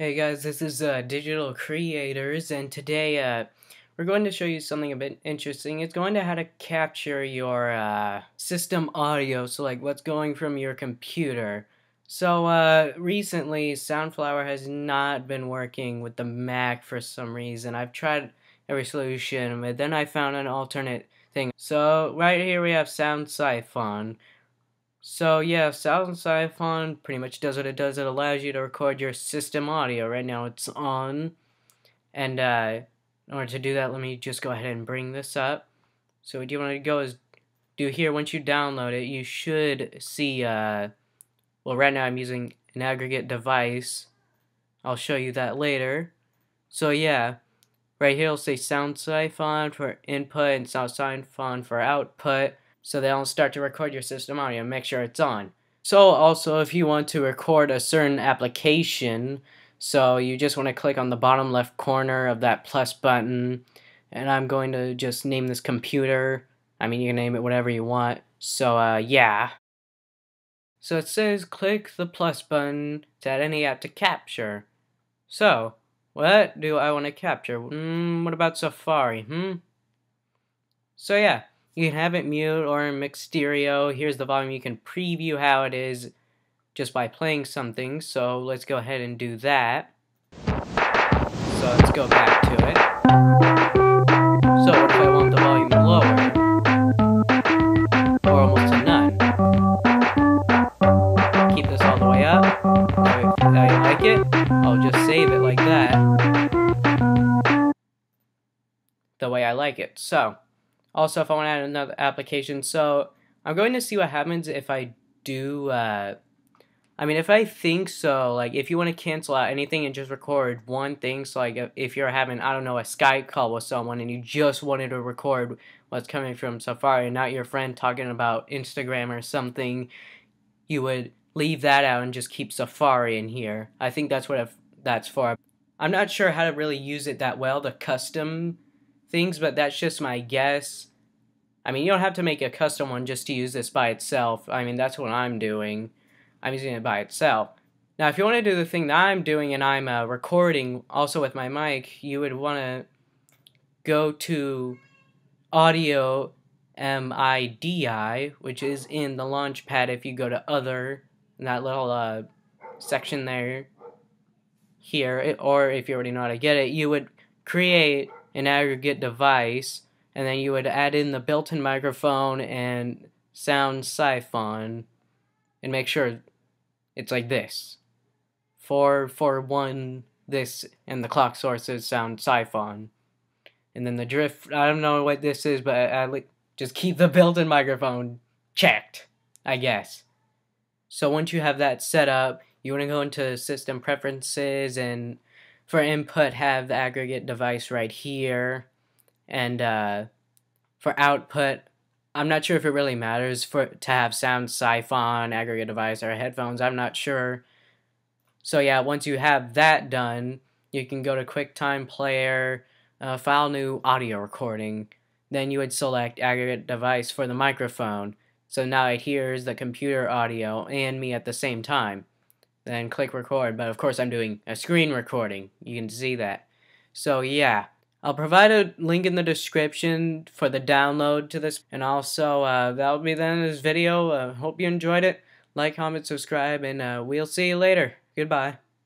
Hey guys, this is uh, Digital Creators, and today uh, we're going to show you something a bit interesting. It's going to how to capture your uh, system audio, so like what's going from your computer. So uh, recently, Soundflower has not been working with the Mac for some reason. I've tried every solution, but then I found an alternate thing. So right here we have Sound Siphon. So yeah, Sound Siphon pretty much does what it does. It allows you to record your system audio. Right now it's on. And uh, in order to do that, let me just go ahead and bring this up. So what you want to go is do here, once you download it, you should see, uh, well right now I'm using an aggregate device. I'll show you that later. So yeah, right here it'll say Sound Siphon for input and Sound Siphon for output so they'll start to record your system audio make sure it's on. So also if you want to record a certain application, so you just want to click on the bottom left corner of that plus button and I'm going to just name this computer. I mean you can name it whatever you want. So uh, yeah. So it says click the plus button to add any app to capture. So, what do I want to capture? Mm, what about Safari, hmm? So yeah, you can have it mute or mix stereo. Here's the volume. You can preview how it is just by playing something. So let's go ahead and do that. So let's go back to it. So what if I want the volume lower, or almost to none, keep this all the way up. Now if I like it, I'll just save it like that. The way I like it. So, also, if I want to add another application, so I'm going to see what happens if I do, uh, I mean, if I think so, like, if you want to cancel out anything and just record one thing, so, like, if you're having, I don't know, a Skype call with someone and you just wanted to record what's coming from Safari and not your friend talking about Instagram or something, you would leave that out and just keep Safari in here. I think that's what I've, that's for. I'm not sure how to really use it that well, the custom things, but that's just my guess. I mean, you don't have to make a custom one just to use this by itself. I mean, that's what I'm doing. I'm using it by itself. Now, if you want to do the thing that I'm doing and I'm uh, recording also with my mic, you would want to go to Audio MIDI, which is in the Launchpad if you go to Other, that little uh, section there, here, or if you already know how to get it, you would create an aggregate device, and then you would add in the built-in microphone and sound siphon, and make sure it's like this. Four, four, one, this, and the clock sources sound siphon. And then the drift, I don't know what this is, but I, I just keep the built-in microphone checked, I guess. So once you have that set up, you want to go into system preferences and for input have the aggregate device right here. And uh, for output I'm not sure if it really matters for to have sound siphon aggregate device or headphones. I'm not sure. So yeah once you have that done you can go to QuickTime Player uh, file new audio recording. Then you would select aggregate device for the microphone. So now it hears the computer audio and me at the same time then click record. But of course I'm doing a screen recording. You can see that. So yeah, I'll provide a link in the description for the download to this. And also, uh, that'll be the end of this video. Uh, hope you enjoyed it. Like, comment, subscribe, and uh, we'll see you later. Goodbye.